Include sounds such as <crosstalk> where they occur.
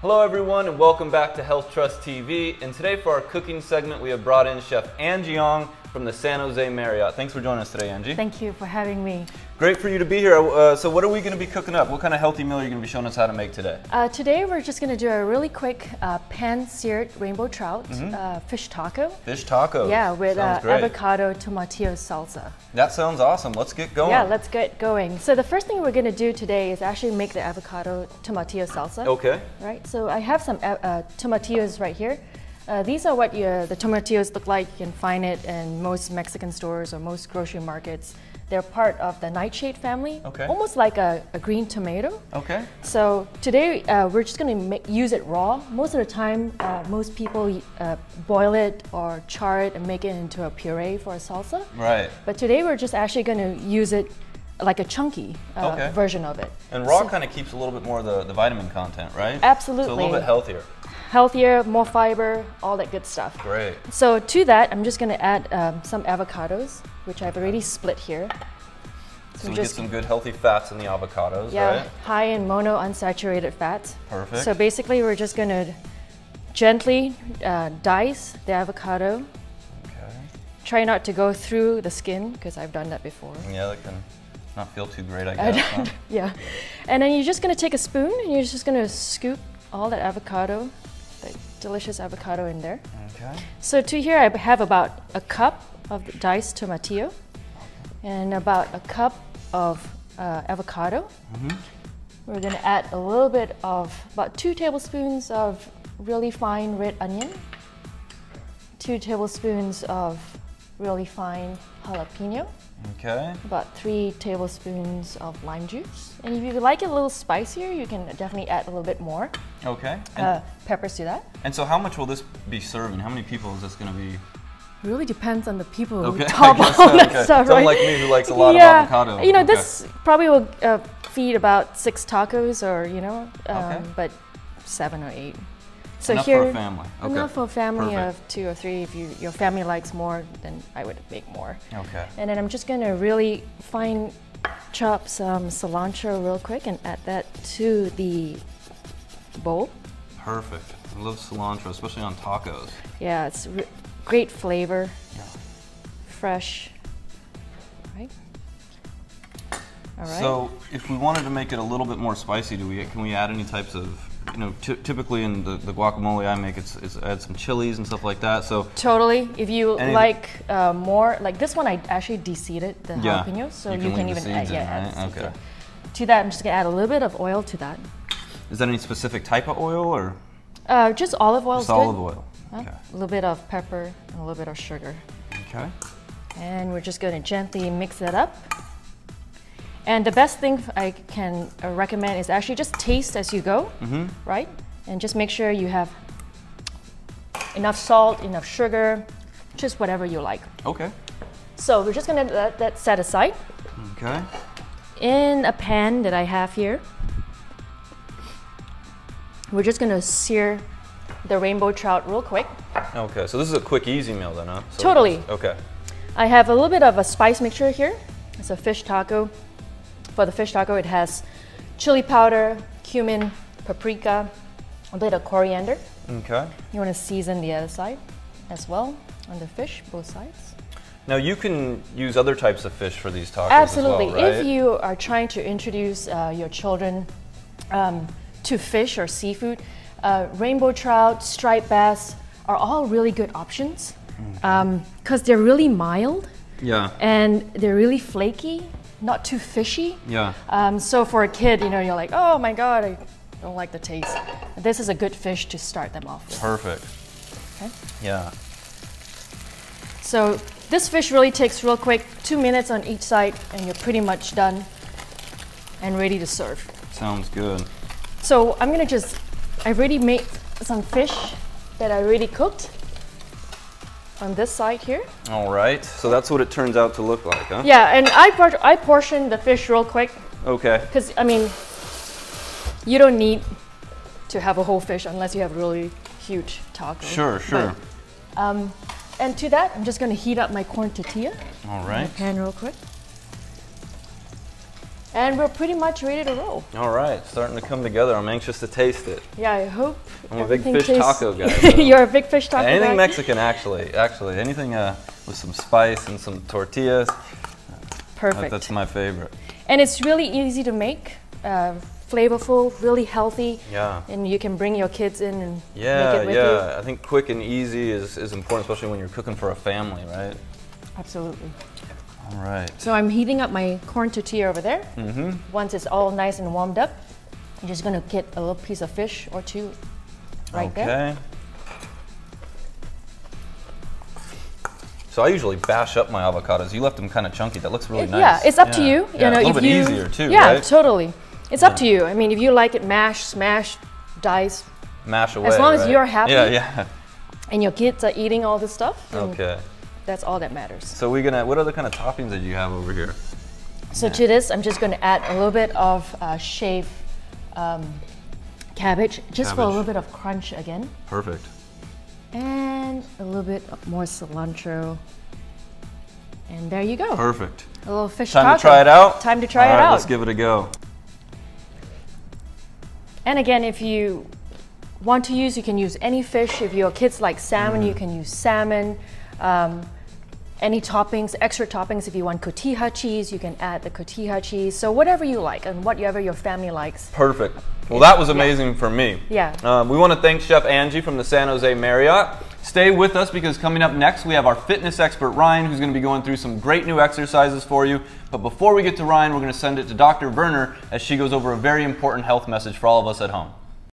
Hello, everyone, and welcome back to Health Trust TV. And today, for our cooking segment, we have brought in Chef Angie Ong from the San Jose Marriott. Thanks for joining us today, Angie. Thank you for having me. Great for you to be here. Uh, so, what are we going to be cooking up? What kind of healthy meal are you going to be showing us how to make today? Uh, today, we're just going to do a really quick uh, pan-seared rainbow trout uh, fish taco. Fish taco. Yeah, with uh, avocado tomatillo salsa. That sounds awesome. Let's get going. Yeah, let's get going. So the first thing we're going to do today is actually make the avocado tomatillo salsa. Okay. Right. So I have some uh, tomatillos right here. Uh, these are what your, the tomatillos look like. You can find it in most Mexican stores or most grocery markets. They're part of the nightshade family. Okay. Almost like a, a green tomato. Okay. So today uh, we're just going to use it raw. Most of the time, uh, most people uh, boil it or char it and make it into a puree for a salsa. Right. But today we're just actually going to use it like a chunky uh, Okay. version of it. And raw So- kind of keeps a little bit more of the, the vitamin content, right? Absolutely. So a little bit healthier. Healthier, more fiber, all that good stuff. Great. So to that, I'm just going to add um, some avocados, which I've already split here. So we just- get some good healthy fats in the avocados, Yeah, right? high in mono unsaturated fats. Perfect. So basically, we're just going to gently uh, dice the avocado. Okay. Try not to go through the skin because I've done that before. Yeah, that can not feel too great, I <laughs> I guess. huh? <laughs> yeah. And then you're just going to take a spoon and you're just going to scoop all that avocado, delicious avocado in there. Okay. So to here, I have about a cup of diced tomatillo and about a cup of uh, avocado. We're going to add a little bit of about two tablespoons of really fine red onion, two tablespoons of really fine jalapeno, Okay. about three tablespoons of lime juice. And if you like it a little spicier, you can definitely add a little bit more Okay. And, uh, peppers to that. and so, how much will this be serving? How many people is this going to be? Really depends on the people Okay, who <laughs> I top guess all so, that okay. stuff, Someone right? like me who likes a lot of yeah. avocado. You know, Okay. this probably will uh, feed about six tacos, or you know, um, Okay. but seven or eight. So Enough here, for a family. Okay. enough for a family Perfect. of two or three. If you your family likes more, then I would make more. Okay. And then I'm just gonna really fine chop some cilantro real quick and add that to the bowl. Perfect. I love cilantro, especially on tacos. Yeah, it's great flavor, Yeah. fresh. Right. All right. So, if we wanted to make it a little bit more spicy, do we can we add any types of you know, ty- typically in the, the guacamole I make, it's, it's add some chilies and stuff like that. So, Totally. If you like uh, more, like this one, I actually deseeded the Yeah. jalapenos, so You you, can can, leave the even add, yeah, in, add right? Okay. yeah. To that, I'm just gonna add a little bit of oil to that. is that any specific type of oil or Uh, just olive oil is just good. olive oil? Huh? Okay. A little bit of pepper and a little bit of sugar, Okay. and we're just gonna gently mix that up. And the best thing I can uh, recommend is actually just taste as you go, Mm-hmm. right? And just make sure you have enough salt, enough sugar, just whatever you like. Okay. So we're just gonna let that set aside. Okay. In a pan that I have here, we're just gonna sear the rainbow trout real quick. Okay. So this is a quick, easy meal then, huh? So Totally. Okay. I have a little bit of a spice mixture here. It's a fish taco. For the fish taco, it has chili powder, cumin, paprika, a bit of coriander. Okay. You wanna season the other side as well on the fish, both sides. Now you can use other types of fish for these tacos Absolutely. as well, right? If you are trying to introduce uh, your children um, to fish or seafood, uh, rainbow trout, striped bass are all really good options because they're really mild yeah. and they're really flaky, not too fishy. Yeah. Um, so for a kid, you know, you're like, oh my god, I don't like the taste. This is a good fish to start them off with. Perfect. Okay. Yeah. So this fish really takes real quick, two minutes on each side, and you're pretty much done and ready to serve. Sounds good. So I'm gonna just, I've already made some fish that I already cooked on this side here. All right. So that's what it turns out to look like, huh? Yeah, and I, por- I portioned the fish real quick Okay. because, I mean, you don't need to have a whole fish unless you have really huge taco. Sure, sure. But, um, and to that, I'm just gonna heat up my corn tortilla All right. in the pan real quick. And we're pretty much ready to roll. All right, starting to come together. I'm anxious to taste it. Yeah, I hope. I'm a big fish tastes- taco guy, <laughs> You're a big fish taco Anything guy? Mexican, actually. Actually, anything uh, with some spice and some tortillas. Perfect. that's my favorite. And it's really easy to make, uh, flavorful, really healthy. Yeah. And you can bring your kids in and Yeah, make it with you. yeah. I think quick and easy is, is important, especially when you're cooking for a family, right? Absolutely. All right. So I'm heating up my corn tortilla over there. Mm-hmm. Once it's all nice and warmed up, I'm just gonna get a little piece of fish or two right there. okay. there. So I usually bash up my avocados. You left them kind of chunky. That looks really nice. Yeah, it's up to Yeah. you. Yeah, You know, a little bit you, easier too, Yeah, right? totally. It's up to you. I mean, if you like it mashed, smash, dice, Mash away. As long as you're happy. Yeah, yeah. and your kids are eating all this stuff, Okay. That's all that matters. So we're gonna. What other kind of toppings that you have over here? So to this, I'm just going to add a little bit of uh, shaved um, cabbage, just for a little bit of crunch again, Perfect. and a little bit more cilantro. And there you go. Perfect. A little fish Time taco. to try it out. Time to try All it right, out. Let's give it a go. And again, if you want to use, you can use any fish. If your kids like salmon, Mm-hmm. you can use salmon. Um, any toppings, extra toppings. If you want cotija cheese, you can add the cotija cheese. So whatever you like and whatever your family likes. Perfect. Well, that was amazing for me. Yeah. Um, we want to thank Chef Angie from the San Jose Marriott. Stay with us because coming up next, we have our fitness expert Ryan who's going to be going through some great new exercises for you. But before we get to Ryan, we're going to send it to Dr. Werner as she goes over a very important health message for all of us at home.